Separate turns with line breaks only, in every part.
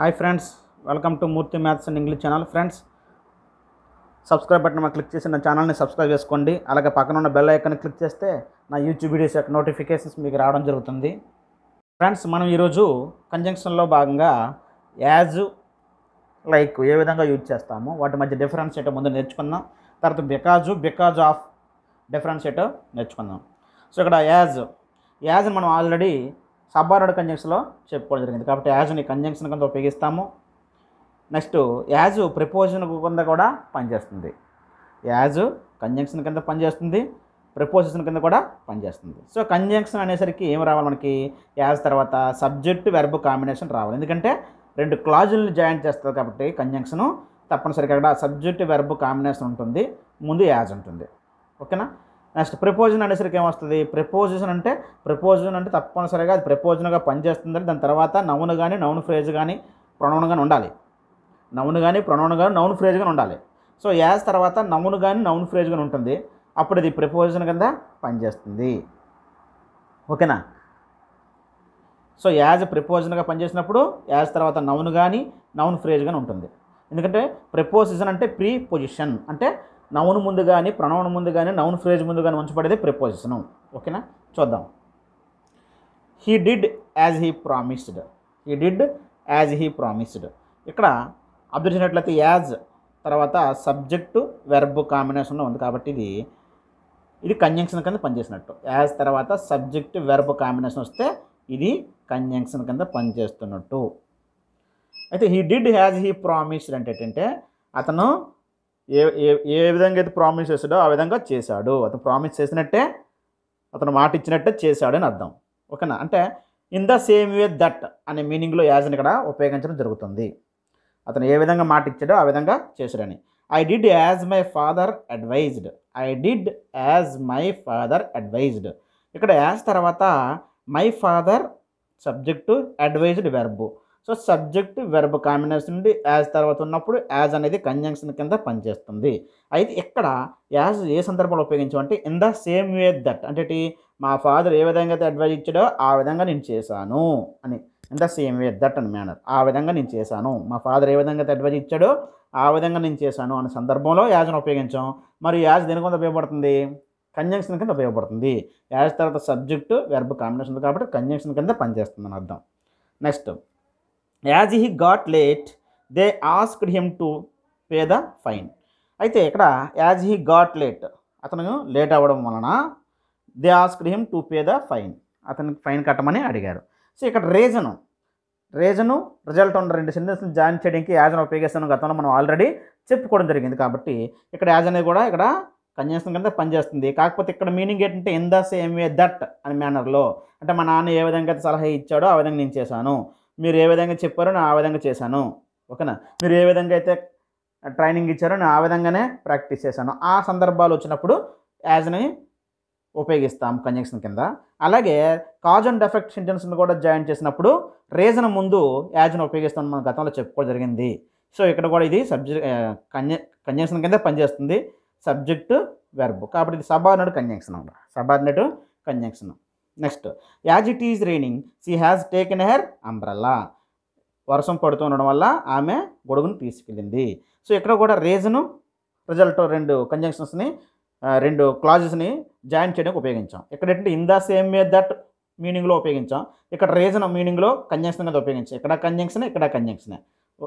Hi friends welcome to Murthy maths and English channel. Friends subscribe button click చేసి నా ఛానల్ని subscribe చేసుకోండి. అలాగే పక్కన ఉన్న బెల్ ఐకాన్ని క్లిక్ చేస్తే నా యూట్యూబ్ వీడియోస్ యొక్క నోటిఫికేషన్స్ మీకు రావడం జరుగుతుంది. ఫ్రెండ్స్ మనం ఈరోజు కంజంక్షన్లో భాగంగా యాజ్ లైక్ ఏ విధంగా యూజ్ చేస్తాము వాటి మధ్య డిఫరెన్స్ ఏటో ముందు నేర్చుకుందాం. తర్వాత బికాజు బికాజ్ ఆఫ్ డిఫరెన్స్ ఏటో నేర్చుకుందాం. సో ఇక్కడ యాజ్ యాజ్ మనం ఆల్రెడీ సబ్బార్డ్ కంజంక్షన్లో చెప్పుకోవడం జరిగింది. కాబట్టి యాజ్ని కంజంక్షన్ కింద ఉపయోగిస్తాము. నెక్స్ట్ యాజ్ ప్రిపోజన్ కింద కూడా పనిచేస్తుంది. యాజ్ కంజంక్షన్ కింద పనిచేస్తుంది. ప్రిపోజిషన్ కింద కూడా పనిచేస్తుంది. సో కంజంక్షన్ అనేసరికి ఏం రావాలి మనకి? యాజ్ తర్వాత సబ్జెక్ట్ వెర్బ్ కాంబినేషన్ రావాలి. ఎందుకంటే రెండు క్లాజులను జాయిన్ చేస్తారు కాబట్టి కంజంక్షను తప్పనిసరిగా అక్కడ సబ్జెక్ట్ వెర్బ్ కాంబినేషన్ ఉంటుంది. ముందు యాజ్ ఉంటుంది. ఓకేనా నెక్స్ట్ ప్రపోజన్ అనేసరికి ఏమొస్తుంది ప్రపోజిషన్ అంటే ప్రపోజన్ అంటే తప్పనిసరిగా అది ప్రపోజన్గా పనిచేస్తుందని దాని తర్వాత నౌన్ కానీ నౌన్ ఫ్రేజ్ కానీ ప్రొనౌన్ కానీ ఉండాలి. నౌన్ కానీ ప్రొనౌన్ కానీ నౌన్ ఫ్రేజ్ కానీ ఉండాలి. సో యాజ్ తర్వాత నౌన్ కానీ నౌన్ ఫ్రేజ్ కానీ ఉంటుంది. అప్పుడు ఇది ప్రపోజన్ కింద పనిచేస్తుంది. ఓకేనా? సో యాజ్ ప్రపోజన్గా పనిచేసినప్పుడు యాజ్ తర్వాత నౌన్ కానీ నౌన్ ఫ్రేజ్ కానీ ఉంటుంది. ఎందుకంటే ప్రిపోజిషన్ అంటే ప్రీ పొజిషన్. అంటే నౌన్ ముందు కానీ ప్రొనౌన్ ముందు కానీ నౌన్ ఫ్రేజ్ ముందు కానీ ఉంచబడేది ప్రిపోజిషను ఓకేనా చూద్దాం. He did as he promised he did as he promised ఇక్కడ అబ్జర్వ్ చేసినట్లయితే యాజ్ తర్వాత సబ్జెక్టు వెర్బ్ కాంబినేషన్లో ఉంది కాబట్టి ఇది ఇది కంజంక్షన్ కింద పనిచేసినట్టు. యాజ్ తర్వాత సబ్జెక్ట్ వెర్బ్ కాంబినేషన్ వస్తే ఇది కంజంక్షన్ కింద పనిచేస్తున్నట్టు. అయితే he did has he promised అంటే ఏంటంటే అతను ఏ ఏ ఏ విధంగా అయితే ప్రామిస్ చేశాడో ఆ విధంగా చేశాడు. అతను ప్రామిస్ చేసినట్టే అతను మాట ఇచ్చినట్టే చేశాడని అర్థం. ఓకేనా? అంటే in the same way that అనే మీనింగ్లో యాజ్ని ఇక్కడ ఉపయోగించడం జరుగుతుంది. అతను ఏ విధంగా మాట ఇచ్చాడో ఆ విధంగా చేశాడని. I did as my father advised I did as my father advised ఇక్కడ యాజ్ తర్వాత my father subject advised verb so subject verb combination నుండి యాజ్ తర్వాత ఉన్నప్పుడు యాజ్ అనేది కంజంక్షన్ కింద పనిచేస్తుంది. అయితే ఇక్కడ యాజ్ ఏ సందర్భంలో ఉపయోగించామంటే in the same way that అంటే మా ఫాదర్ ఏ విధంగా అయితే అడ్వైజ్ ఇచ్చాడో ఆ విధంగా నేను చేశాను అని. In the same way that అని మేనర్ ఆ విధంగా నేను చేశాను. మా ఫాదర్ ఏ విధంగా అయితే అడ్వైజ్ ఇచ్చాడో ఆ విధంగా నేను చేశాను అనే సందర్భంలో యాజ్ను ఉపయోగించాం. మరి యాజ్ దేని కింద ఉపయోగపడుతుంది? కంజంక్షన్ కింద ఉపయోగపడుతుంది. యాజ్ తర్వాత సబ్జెక్టు వెర్బ్ కాంబినేషన్ కాబట్టి కంజంక్షన్ కింద పనిచేస్తుంది అని అర్థం. Next as he got late they asked him to pay the fine అయితే ఇక్కడ యాజ్ హీ గాట్ లేట్ అతను లేట్ అవ్వడం వలన they asked him to pay the fine అతనికి ఫైన్ కట్టమని అడిగారు. సో ఇక్కడ రీజను రీజను రిజల్ట్ ఉన్న రెండు సెంటెన్స్ని జాయిన్ చేయడానికి యాజ్ను ఉపయోగిస్తాను గతంలో మనం ఆల్రెడీ చెప్పుకోవడం జరిగింది కాబట్టి ఇక్కడ యాజ్ అనేది కూడా ఇక్కడ కన్యాసం కింద పనిచేస్తుంది. కాకపోతే ఇక్కడ మీనింగ్ ఏంటంటే in the same way that అని మేనర్లో అంటే మా నాన్న ఏ విధంగా అయితే సలహా ఇచ్చాడో ఆ విధంగా నేను చేశాను. మీరు ఏ విధంగా చెప్పారో నేను ఆ విధంగా చేశాను. ఓకేనా? మీరు ఏ విధంగా అయితే ట్రైనింగ్ ఇచ్చారో నేను ఆ విధంగానే ప్రాక్టీస్ చేశాను. ఆ సందర్భాలు వచ్చినప్పుడు యాజ్ని ఉపయోగిస్తాం కంజంక్షన్ కింద. అలాగే కాజ్ అండ్ ఎఫెక్ట్ సెంటెన్స్ని కూడా జాయిన్ చేసినప్పుడు రీజన్ ముందు యాజ్ని ఉపయోగిస్తాం మన గతంలో చెప్పుకోవడం జరిగింది. సో ఇక్కడ కూడా ఇది సబ్జెక్ట్ కంజ కంజంక్షన్ కింద పనిచేస్తుంది. సబ్జెక్టు వెర్బ్ కాబట్టి ఇది సబార్డినేట్ కంజంక్షన్ అనమాట. Subordinate conjunction next as it is raining she has taken her umbrella వర్షం పడుతూ ఉండడం వల్ల ఆమె గొడుగును తీసుకెళ్ళింది. సో ఇక్కడ కూడా రీజను రిజల్ట్ రెండు కంజంక్షన్స్ని రెండు క్లాజెస్ని జాయిన్ చేయడానికి ఉపయోగించాం. ఇక్కడ ఏంటంటే in the same way that మీనింగ్లో ఉపయోగించాం. ఇక్కడ రీజన్ మీనింగ్లో కంజంక్షన్ అనేది ఉపయోగించాం. ఇక్కడ కంజంక్షన్ ఇక్కడ కంజంక్షనే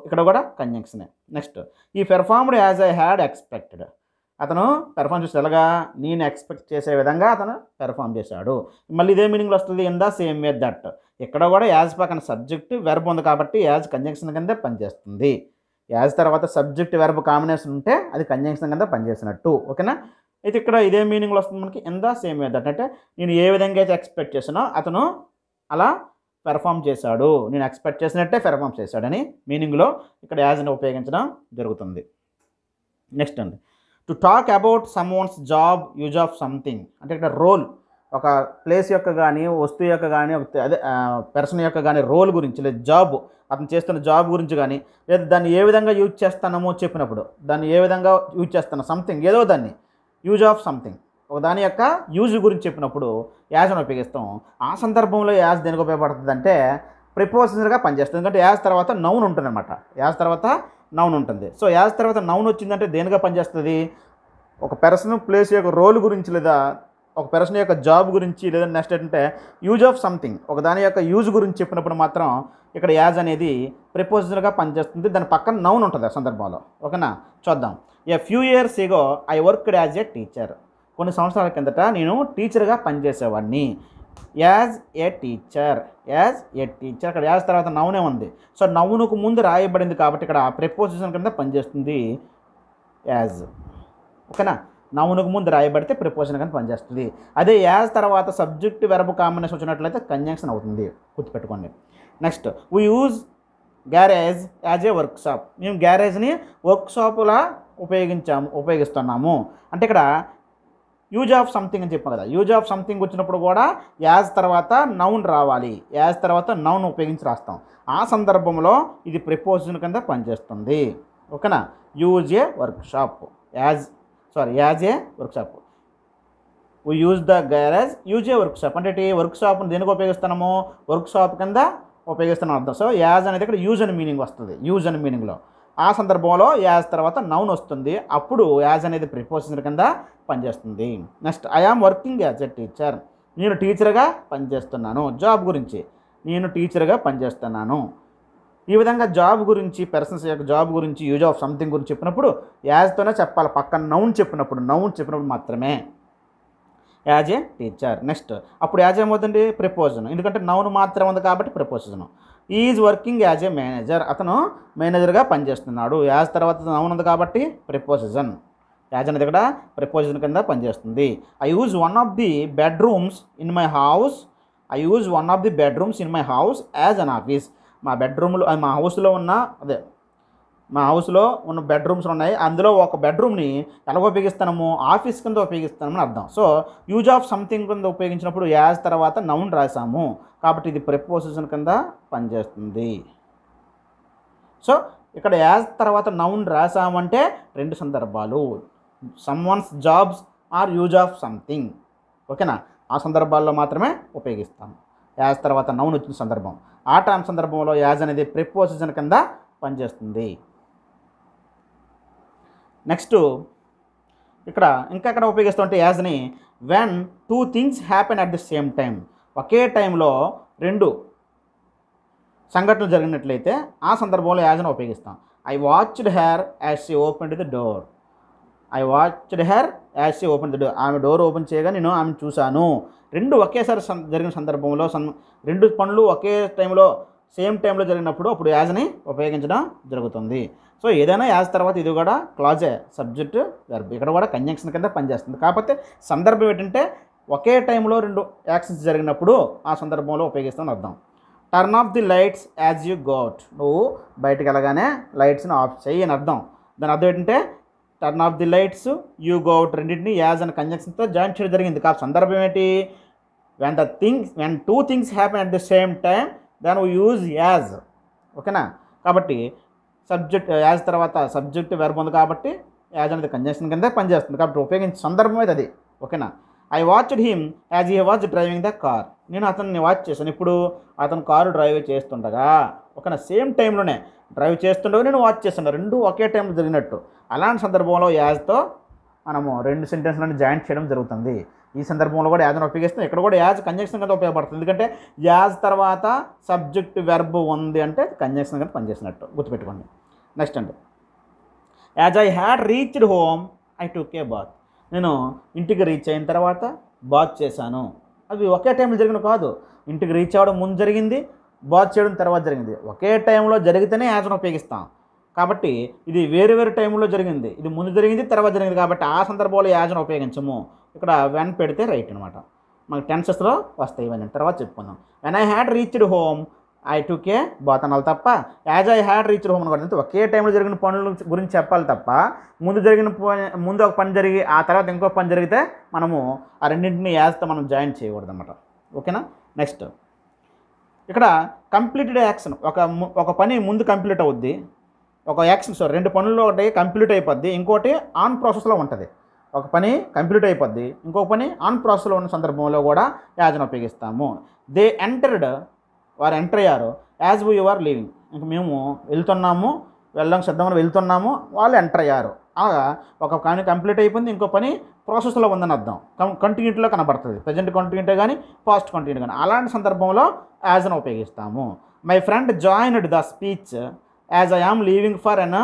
ఇక్కడ కూడా కంజంక్షనే next he performed as I had expected అతను పెర్ఫామ్ చేసి ఎలాగా? నేను ఎక్స్పెక్ట్ చేసే విధంగా అతను పెర్ఫామ్ చేశాడు. మళ్ళీ ఇదే మీనింగ్లో వస్తుంది in the same way that ఇక్కడ కూడా యాజ్ పక్కన సబ్జెక్ట్ వెర్బ్ ఉంది కాబట్టి యాజ్ కంజంక్షన్ కింద పనిచేస్తుంది. యాజ్ తర్వాత సబ్జెక్ట్ వెర్బ్ కాంబినేషన్ ఉంటే అది కంజంక్షన్ కింద పనిచేసినట్టు. ఓకేనా? అయితే ఇక్కడ ఇదే మీనింగ్లో వస్తుంది మనకి in the same way that అంటే నేను ఏ విధంగా అయితే ఎక్స్పెక్ట్ చేసానో అతను అలా పెర్ఫామ్ చేశాడు. నేను ఎక్స్పెక్ట్ చేసినట్టే పెర్ఫామ్ చేశాడని మీనింగ్లో ఇక్కడ యాజ్ని ఉపయోగించడం జరుగుతుంది. నెక్స్ట్ అండి. To talk about someone's job use of something అంటే ఇక్కడ రోల్ ఒక ప్లేస్ యొక్క కానీ వస్తువు యొక్క కానీ ఒక అదే పర్సన్ యొక్క కానీ రోల్ గురించి లేదా జాబ్ అతను చేస్తున్న జాబ్ గురించి కానీ లేదా దాన్ని ఏ విధంగా యూజ్ చేస్తానమో చెప్పినప్పుడు దాన్ని ఏ విధంగా యూజ్ చేస్తాను సంథింగ్ ఏదో దాన్ని యూజ్ ఆఫ్ సంథింగ్ ఒక దాని యొక్క యూజ్ గురించి చెప్పినప్పుడు యాజ్ అని ఉపయోగిస్తాం. ఆ సందర్భంలో యాజ్ దేనికి ఉపయోగపడుతుంది అంటే ప్రిపోజిషన్గా పనిచేస్తుంది. ఎందుకంటే యాజ్ తర్వాత నౌన్ ఉంటుంది అనమాట యాజ్ తర్వాత నౌన్ ఉంటుంది. సో యాజ్ తర్వాత నౌన్ వచ్చిందంటే దేనిగా పనిచేస్తుంది? ఒక పెర్సన్ ప్లేస్ యొక్క రోల్ గురించి లేదా ఒక పెర్సన్ యొక్క జాబ్ గురించి లేదా నెక్స్ట్ ఏంటంటే యూజ్ ఆఫ్ సంథింగ్ ఒక దాని యొక్క యూజ్ గురించి చెప్పినప్పుడు మాత్రం ఇక్కడ యాజ్ అనేది ప్రిపోజిషన్గా పనిచేస్తుంది. దాని పక్కన నౌన్ ఉంటుంది ఆ సందర్భంలో. ఓకేనా? చూద్దాం. A few years ago I worked as a teacher కొన్ని సంవత్సరాల కిందట నేను టీచర్గా పనిచేసేవాడిని. As a teacher as a teacher. అక్కడ యాజ్ తర్వాత నౌనే ఉంది సో నౌనుకు ముందు రాయబడింది కాబట్టి ఇక్కడ ప్రిపోజిషన్ కింద పనిచేస్తుంది యాజ్. ఓకేనా? నౌనుకు ముందు రాయబడితే ప్రిపోజిషన్ కింద పనిచేస్తుంది. అదే యాజ్ తర్వాత సబ్జెక్ట్ వెరబ్ కాంబినేషన్ వచ్చినట్లయితే కన్యాక్షన్ అవుతుంది. గుర్తుపెట్టుకోండి. Next we use garage as a workshop మేము గ్యారేజ్ని వర్క్షాపులా ఉపయోగించాము ఉపయోగిస్తున్నాము. అంటే ఇక్కడ యూజ్ ఆఫ్ సంథింగ్ అని చెప్పాం కదా. యూజ్ ఆఫ్ సంథింగ్ వచ్చినప్పుడు కూడా యాజ్ తర్వాత నౌన్ రావాలి. యాజ్ తర్వాత నౌన్ ఉపయోగించి రాస్తాం. ఆ సందర్భంలో ఇది ప్రిపోజిషన్ కింద పనిచేస్తుంది. ఓకేనా? Use a workshop as sorry as a workshop we use the garage use a workshop అంటే వర్క్షాప్ని దేనికి ఉపయోగిస్తున్నాము? వర్క్షాప్ కింద ఉపయోగిస్తున్నాం అర్థం. సో యాజ్ అనేది ఇక్కడ యూజ్ అని మీనింగ్ వస్తుంది. యూజ్ అని మీనింగ్లో ఆ సందర్భంలో యాజ్ తర్వాత నౌన్ వస్తుంది. అప్పుడు యాజ్ అనేది ప్రిపోజిషన్ కింద పనిచేస్తుంది. Next I working as a teacher నేను టీచర్గా పనిచేస్తున్నాను. జాబ్ గురించి. నేను టీచర్గా పనిచేస్తున్నాను. ఈ విధంగా జాబ్ గురించి పర్సన్స్ యొక్క జాబ్ గురించి యూజ్ ఆఫ్ సంథింగ్ గురించి చెప్పినప్పుడు యాజ్తోనే చెప్పాలి. పక్కన నౌన్ చెప్పినప్పుడు నౌన్ చెప్పినప్పుడు మాత్రమే. As a teacher. నెక్స్ట్ అప్పుడు యాజ్ ఏమవుతుంది ప్రపోజన్. ఎందుకంటే నౌన్ మాత్రం ఉంది కాబట్టి preposition. Is working as a manager అతను మేనేజర్గా పనిచేస్తున్నాడు. యాజ్ తర్వాత నౌన్ ఉంది కాబట్టి ప్రిపోజిషన్ యాజ్ అనేది ఇక్కడ ప్రిపోజిషన్ కింద పనిచేస్తుంది. I use one of the bedrooms in my house I use one of the bedrooms in my house as an office మా బెడ్రూమ్లో మా హౌస్లో ఉన్న అదే మా హౌస్లో ఉన్న బెడ్రూమ్స్ ఉన్నాయి. అందులో ఒక బెడ్రూమ్ని ఎలా ఉపయోగిస్తాము ఆఫీస్ కింద ఉపయోగిస్తామని అర్థం. సో యూజ్ ఆఫ్ సంథింగ్ కింద ఉపయోగించినప్పుడు యాజ్ తర్వాత నౌన్ రాసాము. కాబట్టి ఇది ప్రిపోజిషన్ కింద పనిచేస్తుంది. సో ఇక్కడ యాజ్ తర్వాత నౌన్ రాసామంటే రెండు సందర్భాలు. Someone's jobs or use of something ఓకేనా? ఆ సందర్భాల్లో మాత్రమే ఉపయోగిస్తాం యాజ్ తర్వాత నౌన్ వచ్చిన సందర్భం. ఆ టైం సందర్భంలో యాజ్ అనేది ప్రిపోజిషన్ కింద పనిచేస్తుంది. నెక్స్ట్ ఇక్కడ ఇంకా ఎక్కడ ఉపయోగిస్తుంటే యాజ్ని when two things happen at the same time ఒకే టైంలో రెండు సంఘటనలు జరిగినట్లయితే ఆ సందర్భంలో యాజ్ని ఉపయోగిస్తాం. I watched her as she open the door I watched her as she open the door ఆమె డోర్ ఓపెన్ చేయగా నేను ఆమెను చూశాను. రెండు ఒకేసారి జరిగిన సందర్భంలో రెండు పనులు ఒకే టైంలో సేమ్ టైంలో జరిగినప్పుడు అప్పుడు యాజ్ని ఉపయోగించడం జరుగుతుంది. సో ఏదైనా యాజ్ తర్వాత ఇది కూడా క్లాజే సబ్జెక్ట్ వెర్బ్ ఇక్కడ కూడా కంజంక్షన్ కింద పనిచేస్తుంది. కాకపోతే సందర్భం ఏంటంటే ఒకే టైంలో రెండు యాక్షన్స్ జరిగినప్పుడు ఆ సందర్భంలో ఉపయోగిస్తామని అర్థం. Turn off the lights as you go out నువ్వు బయటకు వెళ్ళగానే లైట్స్ని ఆఫ్ చెయ్యి అని అర్థం. దాని అర్థం ఏంటంటే turn off the lights you go out రెండింటిని యాజ్ అండ్ కంజంక్షన్తో జాయిన్ చేయడం జరిగింది. కాబట్టి సందర్భం ఏంటి? When the things when two things happen at the same time then we use as ఓకేనా? కాబట్టి సబ్జెక్ట్ యాజ్ తర్వాత సబ్జెక్ట్ వెర్బ్ ఉంది కాబట్టి యాజ్ అనేది కంజంక్షన్ కింద పనిచేస్తుంది. కాబట్టి ఉపయోగించే సందర్భం అయితే అది. ఓకేనా? I watched him as he was driving the car నేను అతన్ని వాచ్ చేశాను. ఇప్పుడు అతను కారు డ్రైవ్ చేస్తుండగా ఓకేనా? సేమ్ టైంలోనే డ్రైవ్ చేస్తుండగా నేను వాచ్ చేస్తాను రెండు ఒకే టైంలో జరిగినట్టు. అలాంటి సందర్భంలో యాజ్తో మనము రెండు సెంటెన్స్లను జాయింట్ చేయడం జరుగుతుంది. ఈ సందర్భంలో కూడా యాజ్ని ఉపయోగిస్తాం ఇక్కడ కూడా యాజ్ కంజక్షన్ కింద ఉపయోగపడుతుంది. ఎందుకంటే యాజ్ తర్వాత సబ్జెక్ట్ వెర్బ్ ఉంది అంటే కంజక్షన్ కింద పనిచేసినట్టు గుర్తుపెట్టుకోండి. నెక్స్ట్ అండి. As I had reached home I took a bath నేను ఇంటికి రీచ్ అయిన తర్వాత బాత్ చేశాను. అవి ఒకే టైంలో జరిగిన కాదు. ఇంటికి రీచ్ అవ్వడం ముందు జరిగింది బాత్ చేయడం తర్వాత జరిగింది. ఒకే టైంలో జరిగితేనే యాజ్ను ఉపయోగిస్తాం. కాబట్టి ఇది వేరు వేరు టైంలో జరిగింది. ఇది ముందు జరిగింది తర్వాత జరిగింది కాబట్టి ఆ సందర్భంలో యాజన ఉపయోగించము. ఇక్కడ వెన్ పెడితే రైట్ అనమాట మనకి టెన్సెస్లో వస్తాయి ఇవన్నీ. తర్వాత చెప్పుకుందాం. When I had reached home I took a bath అనాలి తప్ప as I had reached home అనకూడదు ఒకే టైంలో జరిగిన పనుల గురించి చెప్పాలి తప్ప ముందు జరిగిన ముందు ఒక పని జరిగి ఆ తర్వాత ఇంకో పని జరిగితే మనము ఆ రెండింటిని యాజ్తో మనం జాయిన్ చేయకూడదు అనమాట ఓకేనా? నెక్స్ట్ ఇక్కడ కంప్లీటెడ్ యాక్షన్ ఒక ఒక పని ముందు కంప్లీట్ అవుద్ది. ఒక యాక్షన్ సారీ రెండు పనుల్లో ఒకటి కంప్లీట్ అయిపోద్ది ఇంకోటి ఆన్ ప్రాసెస్లో ఉంటుంది. ఒక పని కంప్లీట్ అయిపోద్ది ఇంకొక పని ఆన్ ప్రాసెస్లో ఉన్న సందర్భంలో కూడా యాజ్ను ఉపయోగిస్తాము. దే ఎంటర్డ్ వారు ఎంటర్ అయ్యారు యాజ్ వీ ఆర్ లీవింగ్ ఇంక మేము వెళ్తున్నాము వెళ్ళడం సిద్ధంగా వెళ్తున్నాము వాళ్ళు ఎంటర్ అయ్యారు. అలాగా ఒక పని కంప్లీట్ అయిపోయింది ఇంకో పని ప్రాసెస్లో ఉందని అర్థం. కంటిన్యూటీలో కనబడుతుంది. ప్రజెంట్ కంటిన్యూటీ కానీ పాస్ట్ కంటిన్యూటీ కానీ అలాంటి సందర్భంలో యాజ్ అని ఉపయోగిస్తాము. My friend joined the speech as I am leaving for an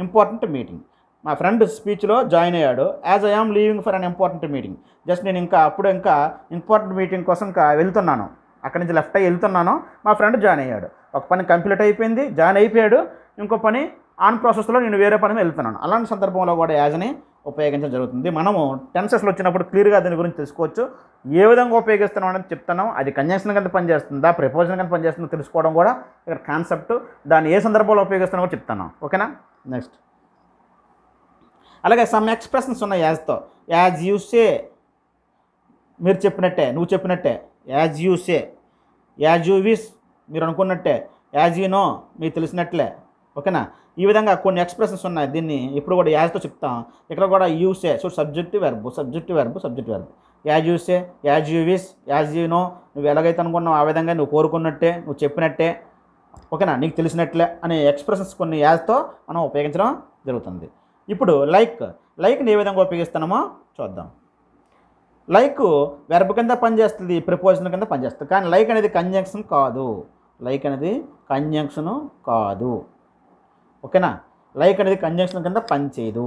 important meeting మా ఫ్రెండ్ స్పీచ్లో జాయిన్ అయ్యాడు. As I am leaving for an important meeting just నేను ఇంకా అప్పుడు ఇంకా ఇంపార్టెంట్ మీటింగ్ కోసం ఇంకా వెళ్తున్నాను. అక్కడి నుంచి లెఫ్ట్ అయ్యి వెళ్తున్నాను. మా ఫ్రెండ్ జాయిన్ అయ్యాడు. ఒక పని కంప్లీట్ అయిపోయింది. జాయిన్ అయిపోయాడు. ఇంకో పని ఆన్ ప్రాసెస్లో నేను వేరే పని వెళ్తున్నాను. అలాంటి సందర్భంలో కూడా యాజ్ని ఉపయోగించడం జరుగుతుంది. మనము టెన్సెస్లో వచ్చినప్పుడు క్లియర్గా దీని గురించి తెలుసుకోవచ్చు. ఏ విధంగా ఉపయోగిస్తున్నాం అనేది చెప్తున్నాం. అది కంజంక్షన్ కింద పనిచేస్తుందా ప్రపోజన్ కింద పనిచేస్తుందో తెలుసుకోవడం కూడా ఇక్కడ కాన్సెప్ట్ దాన్ని ఏ సందర్భంలో ఉపయోగిస్తున్నామో చెప్తాను ఓకేనా? నెక్స్ట్ అలాగే సమ్ ఎక్స్ప్రెషన్స్ ఉన్నాయి యాజ్తో యాజ్ యూ సే మీరు చెప్పినట్టే నువ్వు చెప్పినట్టే. As you say as you wish మీరు అనుకున్నట్టే. యాజ్ యూ నో మీకు తెలిసినట్లే. ఓకేనా? ఈ విధంగా కొన్ని ఎక్స్ప్రెషన్స్ ఉన్నాయి. దీన్ని ఇప్పుడు కూడా యాజ్తో చెప్తాం. ఇక్కడ కూడా you say so subject verb subject verb subject verb as you say as you wish as you know నువ్వు ఎలాగైతే అనుకున్నావు ఆ విధంగా నువ్వు కోరుకున్నట్టే నువ్వు చెప్పినట్టే. ఓకేనా? నీకు తెలిసినట్లే అనే ఎక్స్ప్రెషన్స్ కొన్ని యాజ్తో మనం ఉపయోగించడం జరుగుతుంది. ఇప్పుడు లైక్ లైక్ని ఏ విధంగా ఉపయోగిస్తున్నామో చూద్దాం. లైక్ వెర్బ్ కింద పనిచేస్తుంది ప్రపోజన్ కింద పనిచేస్తుంది. కానీ లైక్ అనేది కంజంక్షన్ కాదు. లైక్ అనేది కంజంక్షన్ కాదు. ఓకేనా? లైక్ అనేది కంజంక్షన్ కింద పనిచేయదు.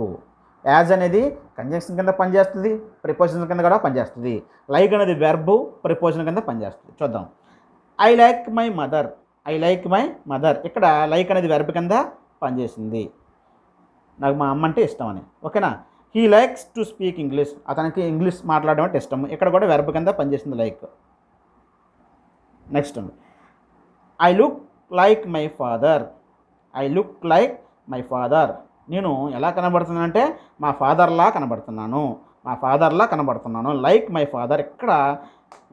యాజ్ అనేది కంజంక్షన్ కింద పనిచేస్తుంది ప్రిపోజిషన్ కింద కూడా పనిచేస్తుంది. లైక్ అనేది వెర్బు ప్రిపోజిషన్ కింద పనిచేస్తుంది. చూద్దాం. I like my mother I like my mother ఇక్కడ లైక్ అనేది వెర్బ్ కింద పనిచేసింది. నాకు మా అమ్మ అంటే ఇష్టం అని. ఓకేనా? He likes to speak English అతనికి ఇంగ్లీష్ మాట్లాడడం అంటే ఇష్టం. ఇక్కడ కూడా వెర్బ్ కింద పనిచేసింది like next I look like my father I look like my father. నేను ఎలా కనబడుతున్నానంటే మా ఫాదర్లా కనబడుతున్నాను. మా ఫాదర్లా కనబడుతున్నాను. Like my father. ఇక్కడ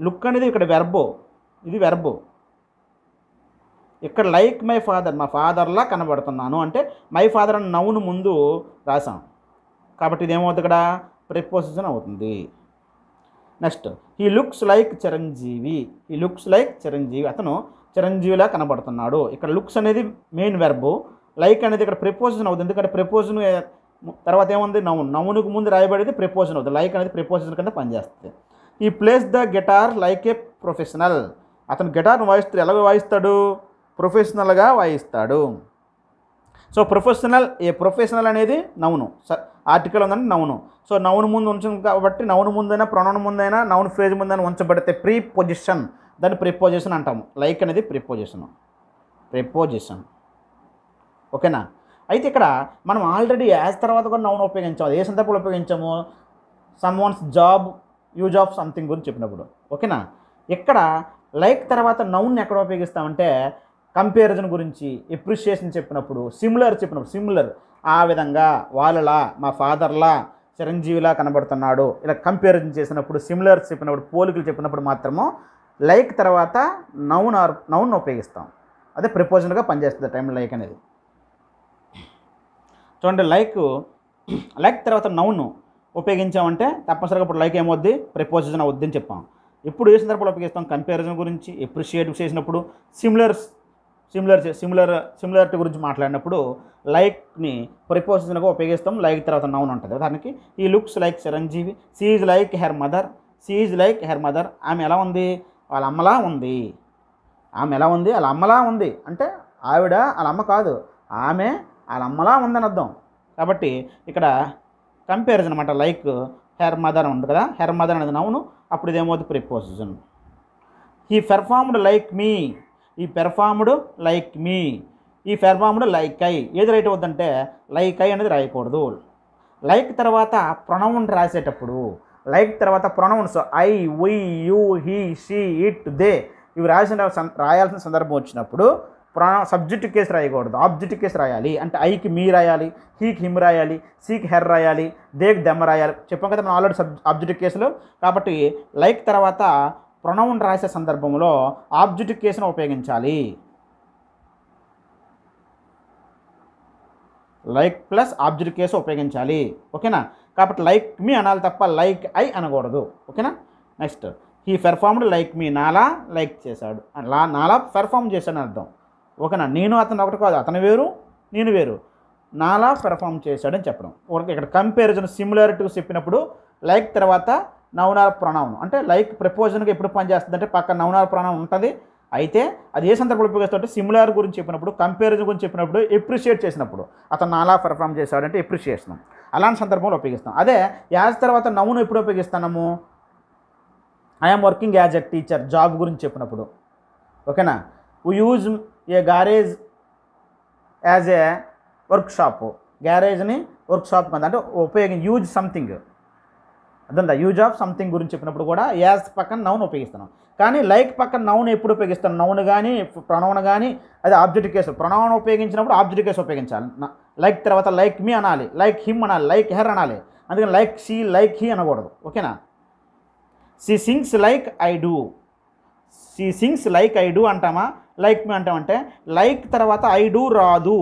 లుక్ అనేది ఇక్కడ వెర్బు. ఇది వెర్బు. ఇక్కడ లైక్ మై ఫాదర్ మా ఫాదర్లా కనబడుతున్నాను అంటే మై ఫాదర్ అని నవ్వును ముందు రాసాం కాబట్టి ఇదేమవుతుంది ఇక్కడ? ప్రిపోజిషన్ అవుతుంది. Next he looks like Chiranjeevi. He looks like Chiranjeevi. అతను చిరంజీవిలా కనబడుతున్నాడు. ఇక్కడ లుక్స్ అనేది మెయిన్ వెర్బు. లైక్ అనేది ఇక్కడ ప్రిపోజిషన్ అవుతుంది ఎందుకంటే ప్రిపోజన్ తర్వాత ఏముంది? నవ్వు నవ్వునికి ముందు రాయబడేది ప్రిపోజన్ అవుతుంది లైక్ అనేది ప్రిపోజిషన్ కింద పనిచేస్తుంది. He plays the guitar like a professional. అతను గిటార్ను వాయిస్తాడు ఎలా వాయిస్తాడు? ప్రొఫెషనల్గా వాయిస్తాడు. సో ప్రొఫెషనల్ ఏ ప్రొఫెషనల్ అనేది నౌను ఆర్టికల్ ఉందని నౌను సో నౌను ముందు ఉంచం కాబట్టి నౌను ముందైనా ప్రొనౌన్ ముందైనా నౌన్ ఫ్రేజ్ ముందైనా ఉంచబడితే ప్రీ పొజిషన్. దాన్ని ప్రిపోజిషన్ అంటాము. లైక్ అనేది ప్రిపోజిషన్ ప్రిపోజిషన్ ఓకేనా అయితే ఇక్కడ మనం ఆల్రెడీ యాజ్ తర్వాత కూడా నౌన్ ఉపయోగించాము అది ఏ సందర్భంలో ఉపయోగించాము? Someone's job use of something గురించి చెప్పినప్పుడు. ఓకేనా ఇక్కడ లైక్ తర్వాత నౌన్ ఎక్కడ ఉపయోగిస్తామంటే కంపారిజన్ గురించి ఎప్రిషియేషన్ చెప్పినప్పుడు సిమిలర్ చెప్పినప్పుడు సిమిలర్ ఆ విధంగా వాళ్ళలా మా ఫాదర్లా చిరంజీవిలా కనబడుతున్నాడు. ఇలా కంపారిజన్ చేసినప్పుడు సిమిలర్ చెప్పినప్పుడు పోలికలు చెప్పినప్పుడు మాత్రము లైక్ తర్వాత నౌన్ ఆర్ నౌన్ ఉపయోగిస్తాం. అదే ప్రిపోజన్గా పనిచేస్తుంది టైం లైక్ అనేది. చూడండి లైక్ లైక్ తర్వాత నౌన్ ఉపయోగించామంటే తప్పనిసరిగా ఇప్పుడు లైక్ ఏమవుద్ది? ప్రిపోజిషన్ అవుద్ది అని చెప్పాం. ఇప్పుడు ఏ సందర్భంలో ఉపయోగిస్తాం? కంపారిజన్ గురించి ఎప్రిషియేట్ చేసినప్పుడు సిమిలర్స్ సిమిలర్ సిమిలర్ సిమిలారిటీ గురించి మాట్లాడినప్పుడు లైక్ని ప్రిపోజిషన్గా ఉపయోగిస్తాం లైక్ తర్వాత నౌన్ ఉంటుంది దానికి he looks like Chiranjeevi she's like her mother she's like her mother ఆమె ఎలా ఉంది? వాళ్ళ అమ్మలా ఉంది. ఆమె ఎలా ఉంది? వాళ్ళ అమ్మలా ఉంది. అంటే ఆవిడ వాళ్ళ అమ్మ కాదు. ఆమె వాళ్ళ అమ్మలా ఉందని అర్థం. కాబట్టి ఇక్కడ కంపారిజన్ అనమాట లైక్ హెర్ మదర్ ఉంది కదా? హెర్ మదర్ అనేది నౌను అప్పుడు ఇదేమవుతుంది ప్రిపోజిషన్ ఈ పెర్ఫార్మ్డ్ లైక్ మీ ఈ performed like me he performed like I ఏది రైట్ అవుతుందంటే లైక్ ఐ అనేది రాయకూడదు. లైక్ తర్వాత ప్రొనౌన్ రాసేటప్పుడు లైక్ తర్వాత pronouns I we you he she it they ఇవి రాసిన రాయాల్సిన సందర్భం వచ్చినప్పుడు ప్రొనౌ సబ్జెక్ట్ కేసు రాయకూడదు. ఆబ్జెక్ట్ కేసు రాయాలి. అంటే ఐకి మీ రాయాలి హీకి హిమ్ రాయాలి సీకి హెర్ రాయాలి దేక్ దెమ్మ రాయాలి. చెప్పాం కదా మనం ఆల్రెడీ సబ్ ఆబ్జెక్ట్ కేసులు. కాబట్టి లైక్ తర్వాత ప్రొనౌన్ రాసే సందర్భంలో ఆబ్జెక్ట్ కేసును ఉపయోగించాలి. లైక్ ప్లస్ ఆబ్జెక్ట్ కేసు ఉపయోగించాలి. ఓకేనా? కాబట్టి లైక్ మీ అనాలి తప్ప లైక్ ఐ అనకూడదు. ఓకేనా? Next he performed like me నాలా లైక్ చేశాడు. లా నాలా పెర్ఫామ్ చేశాను అర్థం. ఓకేనా? నేను అతను ఒకటి కాదు అతను వేరు నేను వేరు. నాలా పెర్ఫామ్ చేశాడని చెప్పడం. ఓకే ఇక్కడ కంపారిజన్ సిమిలారిటీ చెప్పినప్పుడు లైక్ తర్వాత నౌనార్ ప్రణామం. అంటే లైక్ ప్రపోజన్గా ఎప్పుడు పనిచేస్తుంది అంటే పక్క నౌనార్ ప్రణామం ఉంటుంది. అయితే అది ఏ సందర్భంలో ఉపయోగిస్తుంటే సిమిలార్ గురించి చెప్పినప్పుడు కంపారిజన్ గురించి చెప్పినప్పుడు ఎప్రిషియేట్ చేసినప్పుడు. అతను నాలా పెర్ఫామ్ చేశాడంటే ఎప్రిషియేషన్ అలాంటి సందర్భంలో ఉపయోగిస్తాం. అదే యాజ్ తర్వాత నవ్వును ఎప్పుడు ఉపయోగిస్తాము I'm working as a teacher job గురించి చెప్పినప్పుడు. ఓకేనా? We use a garage as a workshop గ్యారేజ్ని workshop అంటే ఉపయోగం యూజ్ సంథింగ్ అర్థందా యూజ్ ఆఫ్ సంథింగ్ గురించి చెప్పినప్పుడు కూడా యాజ్ పక్కన నౌన్ ఉపయోగిస్తున్నాం. కానీ లైక్ పక్కన నౌన్ ఎప్పుడు ఉపయోగిస్తాను నౌన్ కానీ ప్రొనౌన్ కానీ అది ఆబ్జెక్ట్ కేసు ప్రొనౌన్ ఉపయోగించినప్పుడు ఆబ్జెక్ట్ కేసు ఉపయోగించాలి. లైక్ తర్వాత లైక్ మీ అనాలి. లైక్ హిమ్ అనాలి. లైక్ హెర్ అనాలి. అందుకని లైక్ సీ లైక్ హీ అనకూడదు. ఓకేనా? She sings like I do she sings like I do అంటామా? లైక్ మీ అంటామంటే లైక్ తర్వాత ఐ డూ రాదు.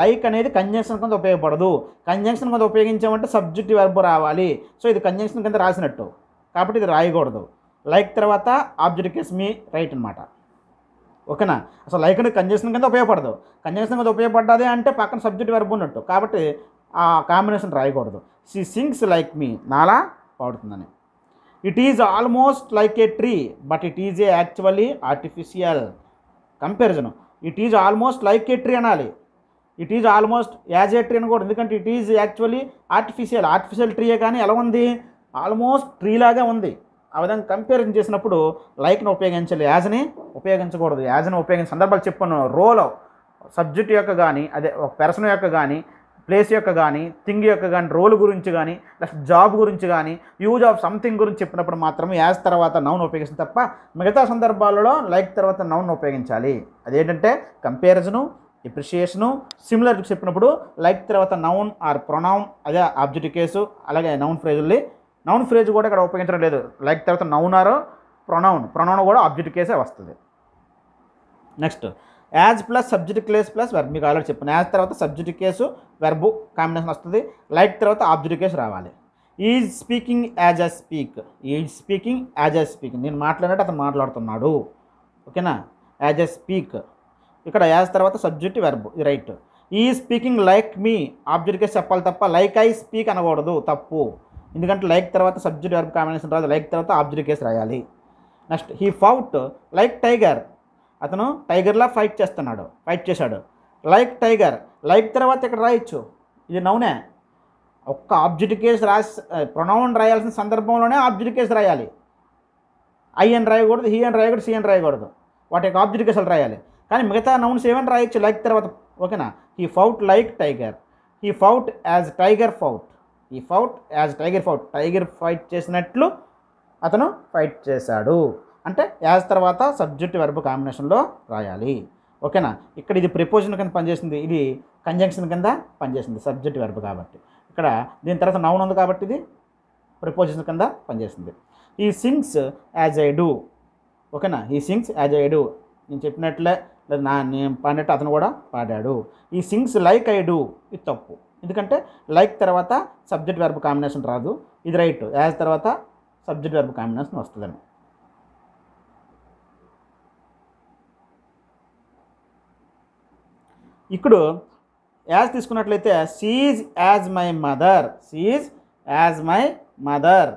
లైక్ అనేది కంజంక్షన్ కింద ఉపయోగపడదు. కంజంక్షన్ కింద ఉపయోగించామంటే సబ్జెక్ట్ వెర్బ్ రావాలి. సో ఇది కంజంక్షన్ కింద రాసినట్టు. కాబట్టి ఇది రాయకూడదు. లైక్ తర్వాత ఆబ్జెక్ట్ కేస్ మీ రైట్ అనమాట ఓకేనా? అసలు లైక్ అనేది కంజంక్షన్ కింద ఉపయోగపడదు. కంజంక్షన్ కింద ఉపయోగపడ్డది అంటే పక్కన సబ్జెక్ట్ వెర్బ్ ఉన్నట్టు. కాబట్టి ఆ కాంబినేషన్ రాయకూడదు. సి సింగ్స్ లైక్ మీ నాలా? పాడుతుందని. It is almost like a tree but it is a actually artificial comparison it is almost like a tree అనాలి. It is almost as a tree అని కూడా. ఎందుకంటే it is actually artificial artificial ట్రీయే కానీ ఎలా ఉంది? Almost ట్రీ లాగా ఉంది. ఆ విధంగా కంపారిజన్ చేసినప్పుడు లైక్ని ఉపయోగించాలి. యాజ్ని ఉపయోగించకూడదు. యాజ్ని ఉపయోగించిన సందర్భాలు చెప్పాను. రోలో సబ్జెక్ట్ యొక్క కానీ అదే ఒక పెర్సన్ యొక్క కానీ ప్లేస్ యొక్క కానీ థింగ్ యొక్క కానీ రోల్ గురించి కానీ లేకపోతే జాబ్ గురించి కానీ యూజ్ ఆఫ్ సంథింగ్ గురించి చెప్పినప్పుడు మాత్రమే యాజ్ తర్వాత నౌన్ ఉపయోగిస్తుంది తప్ప మిగతా సందర్భాలలో లైక్ తర్వాత నౌన్ ఉపయోగించాలి. అదేంటంటే కంపారిజను డిప్రిషియేషను సిమిలర్ చెప్పినప్పుడు లైక్ తర్వాత నౌన్ ఆర్ ప్రొనౌన్ అదే ఆబ్జెక్ట్ కేసు అలాగే నౌన్ ఫ్రేజుల్ని నౌన్ ఫ్రేజ్ కూడా ఇక్కడ ఉపయోగించడం లేదు. లైక్ తర్వాత నౌన్ ఆర్ ప్రొనౌన్ ప్రొనౌన్ కూడా ఆబ్జెక్ట్ కేసే వస్తుంది. Next as plus subject clause plus verb మీకు ఆల్రెడీ చెప్పాను. యాజ్ తర్వాత సబ్జెక్ట్ కేసు వెర్బు కాంబినేషన్ వస్తుంది. లైక్ తర్వాత ఆబ్జెక్ట్ కేసు రావాలి. Is speaking as I speak is speaking as I speak నేను మాట్లాడినట్టు అతను మాట్లాడుతున్నాడు. ఓకేనా యాజ్ అ స్పీక్ ఇక్కడ యాజ్ తర్వాత సబ్జెక్ట్ వెర్బ్ ఇది right he speaking like me ఆబ్జెక్ట్గా చెప్పాలి తప్ప లైక్ ఐ స్పీక్ అనకూడదు తప్పు. ఎందుకంటే లైక్ తర్వాత సబ్జెక్ట్ వెర్బ్ కాంబినేషన్ రాదు లైక్ తర్వాత ఆబ్జెక్ట్ కేసు రాయాలి. Next he fought like tiger అతను టైగర్లా ఫైట్ చేస్తున్నాడు ఫైట్ చేశాడు. లైక్ టైగర్ లైక్ తర్వాత ఇక్కడ రాయొచ్చు. ఇది నౌనే ఒక్క ఆబ్జెక్ట్ కేసు రాసి ప్రొనౌన్ రాయాల్సిన సందర్భంలోనే ఆబ్జెక్ట్ కేసు రాయాలి. ఐ అని రాయకూడదు హీ అని రాయకూడదు సి అని రాయకూడదు. వాటి యొక్క ఆబ్జెక్ట్ కేసులు రాయాలి. కానీ మిగతా నౌన్స్ ఏమైనా రాయొచ్చు? లైక్ తర్వాత ఓకేనా he fought like tiger he fought as tiger fought he fought as tiger fought tiger fight చేసినట్లు అతను ఫైట్ చేశాడు. అంటే యాజ్ తర్వాత సబ్జెక్ట్ వెర్బ్ కాంబినేషన్లో రాయాలి. ఓకేనా ఇక్కడ ఇది ప్రిపోజన్ కింద పనిచేసింది. ఇది కంజంక్షన్ కింద పనిచేసింది సబ్జెక్ట్ వెర్బ్ కాబట్టి. ఇక్కడ దీని తర్వాత నౌన్ ఉంది కాబట్టి ఇది ప్రిపోజిషన్ కింద పనిచేసింది. ఈ సింగ్స్ యాజ్ ఐ డూ ఓకేనా ఈ సింగ్స్ యాజ్ ఐ డూ నేను చెప్పినట్లే. లేదా నా నేను పాడినట్టు అతను కూడా పాడాడు. ఈ సింగ్స్ లైక్ ఐ డూ ఇది తప్పు. ఎందుకంటే లైక్ తర్వాత సబ్జెక్ట్ వెర్బ్ కాంబినేషన్ రాదు. ఇది రైట్. యాజ్ తర్వాత సబ్జెక్ట్ వెర్బ్ కాంబినేషన్ వస్తుందని. ఇప్పుడు యాజ్ తీసుకున్నట్లయితే she's as my mother she's as my mother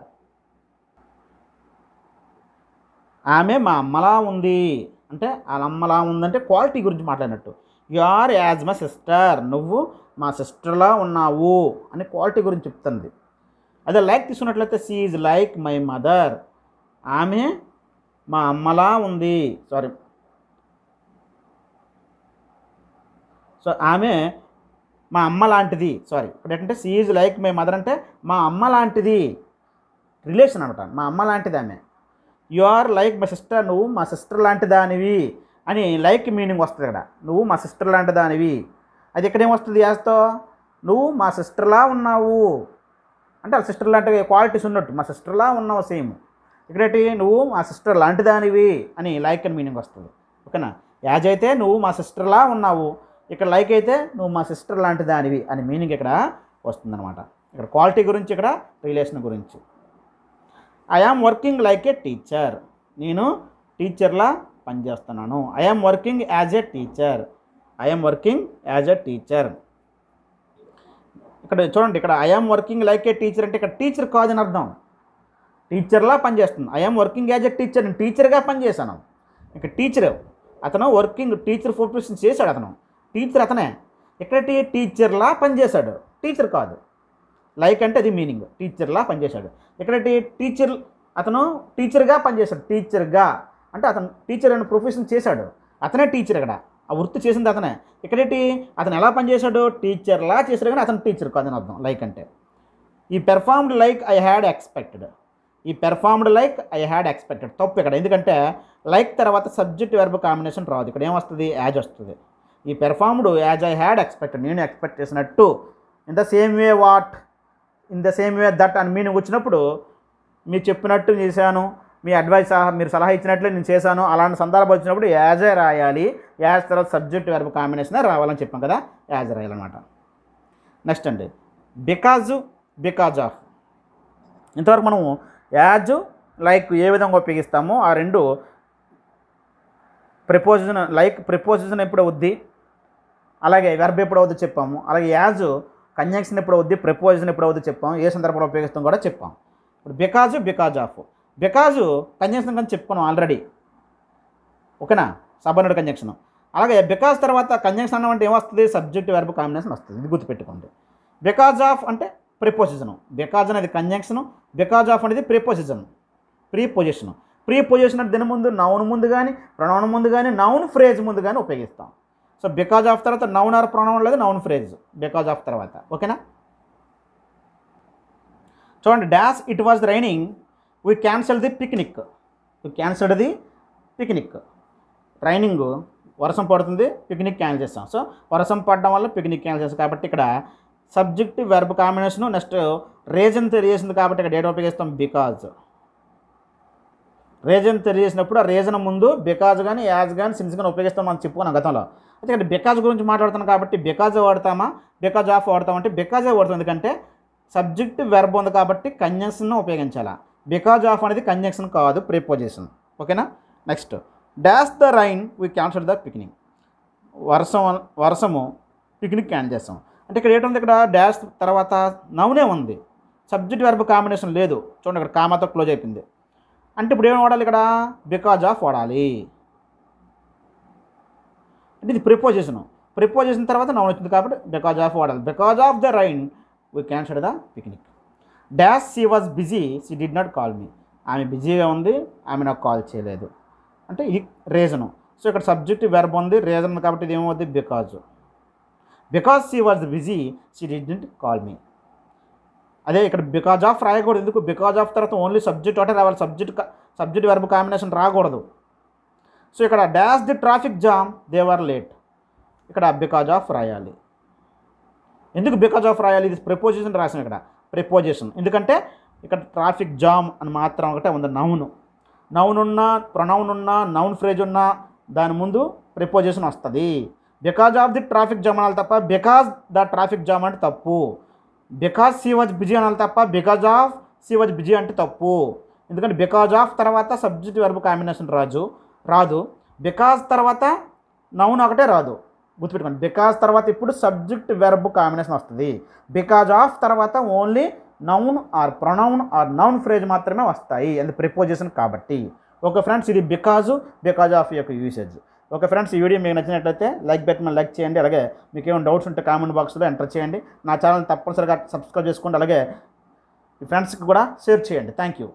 ఆమె మా అమ్మలా ఉంది. అంటే వాళ్ళ అమ్మలా ఉందంటే క్వాలిటీ గురించి మాట్లాడినట్టు. You are as my sister నువ్వు మా సిస్టర్లా ఉన్నావు అని క్వాలిటీ గురించి చెప్తుంది. అదే లైక్ తీసుకున్నట్లయితే సీజ్ లైక్ మై మదర్. ఆమె మా అమ్మలా ఉంది. సారీ. సో ఆమె మా అమ్మ లాంటిది. సారీ. ఇప్పుడు ఏంటంటే సీజ్ లైక్ మై మదర్ అంటే మా అమ్మ లాంటిది. రిలేషన్ అనమాట. మా అమ్మ లాంటిది ఆమె. You are like my sister నువ్వు మా సిస్టర్ లాంటి దానివి అని లైక్ మీనింగ్ వస్తుంది ఇక్కడ నువ్వు మా సిస్టర్ లాంటి దానివి. అది ఇక్కడ ఏమొస్తుంది యాస్తో? నువ్వు మా సిస్టర్లా ఉన్నావు. అంటే వాళ్ళ సిస్టర్ లాంటి క్వాలిటీస్ ఉన్నట్టు మా సిస్టర్లా ఉన్నావు సేమ్ ఇక్కడేంటి నువ్వు మా సిస్టర్ లాంటి దానివి అని లైక్ అని మీనింగ్ వస్తుంది. ఓకేనా? యాజ్ అయితే నువ్వు మా సిస్టర్లా ఉన్నావు. ఇక్కడ లైక్ అయితే నువ్వు మా సిస్టర్ లాంటి దానివి అని మీనింగ్ ఇక్కడ వస్తుందన్నమాట. ఇక్కడ క్వాలిటీ గురించి ఇక్కడ రిలేషన్ గురించి. I am working like a teacher నేను టీచర్లా పనిచేస్తున్నాను. I am working as a teacher I'm working as a teacher ఇక్కడ చూడండి ఇక్కడ I'm working like a teacher అంటే ఇక్కడ టీచర్ కాదని అర్థం. టీచర్లా పనిచేస్తుంది I'm working as a teacher నేను టీచర్గా పనిచేశాను. ఇక టీచర్ అతను వర్కింగ్ టీచర్ ప్రొఫెషన్ చేశాడు అతను. టీచర్ అతనే. ఇక్కడ టీచర్లా పనిచేశాడు. టీచర్ కాదు. లైక్ అంటే అది మీనింగ్. టీచర్లా పనిచేశాడు. ఇక్కడ టీచర్ అతను టీచర్గా పనిచేశాడు. టీచర్గా. అంటే అతను టీచర్ అనే ప్రొఫెషన్ చేశాడు. అతనే టీచర్ ఇక్కడ. ఆ వృత్తి చేసింది అతనే. ఇక్కడేంటి అతను ఎలా పనిచేశాడు? టీచర్లా చేశాడు కానీ అతను టీచర్ కాదని అర్థం. లైక్ అంటే. He performed like I had expected. He performed like I had expected. తప్పు ఇక్కడ. ఎందుకంటే లైక్ తర్వాత సబ్జెక్ట్ వెర్బ్ కాంబినేషన్ రాదు. ఇక్కడ ఏమొస్తుంది యాజ్ వస్తుంది. He performed as I had expected. నేను ఎక్స్పెక్ట్ చేసినట్టు. In the same way what in the same way that అని మీనింగ్ వచ్చినప్పుడు మీరు చెప్పినట్టు చేశాను మీ అడ్వైస్ మీరు సలహా ఇచ్చినట్లే నేను చేశాను అలాంటి సందర్భం వచ్చినప్పుడు యాజ్ ఏ రాయాలి యాజ్ తర్వాత సబ్జెక్ట్ వెర్బ్ కాంబినేషన్ రావాలని చెప్పాం కదా యాజ్ రాయాలన్నమాట. నెక్స్ట్ అండి బికాజు బికాజ్ ఆఫ్. ఇంతవరకు మనము యాజ్ లైక్ ఏ విధంగా ఉపయోగిస్తామో ఆ రెండు ప్రిపోజిషన్ లైక్ ప్రిపోజిషన్ ఎప్పుడు అవుద్ది అలాగే వెర్బ్ ఎప్పుడు అవుద్ది చెప్పాము అలాగే యాజ్ కంజంక్షన్ ఎప్పుడు అవుద్ది ప్రిపోజిషన్ ఎప్పుడు అవుద్ది చెప్పాము ఏ సందర్భంలో ఉపయోగిస్తాం కూడా చెప్పాం. ఇప్పుడు because because of. Because conjunction కానీ చెప్పుకున్నాం ఆల్రెడీ ఓకేనా? సబర్నడ్ కంజంక్షన్ అలాగే బికాజ్ తర్వాత కంజంక్షన్ అన్నమాట ఏమొస్తుంది? సబ్జెక్ట్ వెర్బ్ కాంబినేషన్ వస్తుంది. ఇది గుర్తుపెట్టుకోండి. బికాజ్ ఆఫ్ అంటే ప్రిపోజిషన్ బికాజ్ అనేది కంజంక్షన్ బికాజ్ ఆఫ్ అనేది preposition pre position pre position అంటే దీని ముందు నౌన్ ముందు కానీ ప్రొనౌన్ ముందు కానీ నౌన్ ఫ్రేజ్ ముందు కానీ ఉపయోగిస్తాం. సో బికాజ్ ఆఫ్ తర్వాత నౌన్ ఆర్ ప్రొనౌన్ లేదు నౌన్ ఫ్రేజ్ బికాజ్ ఆఫ్ తర్వాత. ఓకేనా చూడండి dash it was raining we cancel the picnic we cancelled the picnic training వర్షం పడుతుంది పిక్నిక్ క్యాన్సిల్ చేస్తాం. సో వర్షం పడడం వల్ల పిక్నిక్ క్యాన్సిల్ చేస్తాం. కాబట్టి ఇక్కడ subject verb combination next reason తెలియజేసింది కాబట్టి ఇక్కడ డేట్ ఉపయోగిస్తాం బికాజ్ రీజన్ తెలియజేసినప్పుడు ఆ రీజన్ ముందు బికాజ్ కానీ యాజ్ కానీ సిన్స్ కానీ ఉపయోగిస్తాం మనం చెప్పుకున్నాం గతంలో. అయితే ఇక్కడ బికాజ్ గురించి మాట్లాడుతున్నాం కాబట్టి బికాజ్ వాడతామా? బికాజ్ ఆఫ్ వాడతామంటే బికాజే వాడతాం. ఎందుకంటే సబ్జెక్ట్ వెర్బ్ ఉంది కాబట్టి కంజంక్షన్ ఉపయోగించాలా. బికాజ్ ఆఫ్ అనేది కంజంక్షన్ కాదు ప్రిపోజిషన్ ఓకేనా? Next dash the rain we cancel the picnic వర్షం వర్షము పిక్నిక్ క్యాన్ చేస్తాం. అంటే ఇక్కడ ఏంటుంది ఇక్కడ? డాష్ తర్వాత నౌనే ఉంది. సబ్జెక్ట్ వెర్బ్ కాంబినేషన్ లేదు. చూడండి ఇక్కడ కామాతో క్లోజ్ అయిపోయింది. అంటే ఇప్పుడు ఏం వాడాలి ఇక్కడ? బికాజ్ ఆఫ్ వాడాలి. అంటే ఇది ప్రిపోజిషన్ ప్రిపోజిషన్ తర్వాత నౌన్ వచ్చింది కాబట్టి బికాజ్ ఆఫ్ వాడాలి. Because of the rain we cancel the picnic dash she was busy she did not call me ఆమె బిజీగా ఉంది ఆమె నాకు కాల్ చేయలేదు. అంటే ఇది రీజను సో ఇక్కడ సబ్జెక్ట్ వెర్బ్ ఉంది రీజన్ కాబట్టి ఇది ఏమవుద్ది? Because because she was busy she did call me అదే ఇక్కడ బికాజ్ ఆఫ్ రాయకూడదు. ఎందుకు? బికాజ్ ఆఫ్ తర్వాత ఓన్లీ సబ్జెక్ట్ ఒకటే రావాలి. సబ్జెక్ట్ సబ్జెక్ట్ వెర్బ్ కాంబినేషన్ రాకూడదు. సో ఇక్కడ dash the traffic jam they were late ఇక్కడ బికాజ్ ఆఫ్ రాయాలి. ఎందుకు బికాజ్ ఆఫ్ రాయాలి? ఇది ప్రిపోజిషన్ రాసాం ఇక్కడ. ప్రిపోజిషన్ ఎందుకంటే ఇక్కడ ట్రాఫిక్ జామ్ అని మాత్రం ఒకటే ఉంది. నౌను నౌన్ ఉన్నా ప్రొనౌన్ ఉన్నా నౌన్ ఫ్రేజ్ ఉన్నా దాని ముందు ప్రిపోజిషన్ వస్తుంది. Because of the traffic jam అనాలి తప్ప బికాజ్ ద ట్రాఫిక్ జామ్ అంటే తప్పు. బికాజ్ సీ వాజ్ బిజీ అనాలి తప్ప because of she was busy అంటే తప్పు. ఎందుకంటే బికాజ్ ఆఫ్ తర్వాత సబ్జెక్ట్ వెర్బ్ కాంబినేషన్ రాజు రాదు. బికాజ్ తర్వాత నౌన్ ఒకటే రాదు. గుర్తుపెట్టుకోండి. బికాజ్ తర్వాత ఇప్పుడు సబ్జెక్ట్ వెర్బ్ కాంబినేషన్ వస్తుంది. బికాజ్ ఆఫ్ తర్వాత only noun or pronoun or noun phrase మాత్రమే వస్తాయి. అండ్ ప్రిపోజిషన్ కాబట్టి. ఓకే ఫ్రెండ్స్ ఇది బికాజు బికాజ్ ఆఫ్ యొక్క యూసేజ్ ఓకే ఫ్రెండ్స్ ఈ వీడియో మీకు నచ్చినట్లయితే లైక్ బెట్టమని లైక్ చేయండి. అలాగే మీకు ఏమైనా డౌట్స్ ఉంటే కామెంట్ బాక్స్లో ఎంటర్ చేయండి. నా ఛానల్ తప్పనిసరిగా సబ్స్క్రైబ్ చేసుకోండి. అలాగే మీ ఫ్రెండ్స్కి కూడా షేర్ చేయండి. Thank you.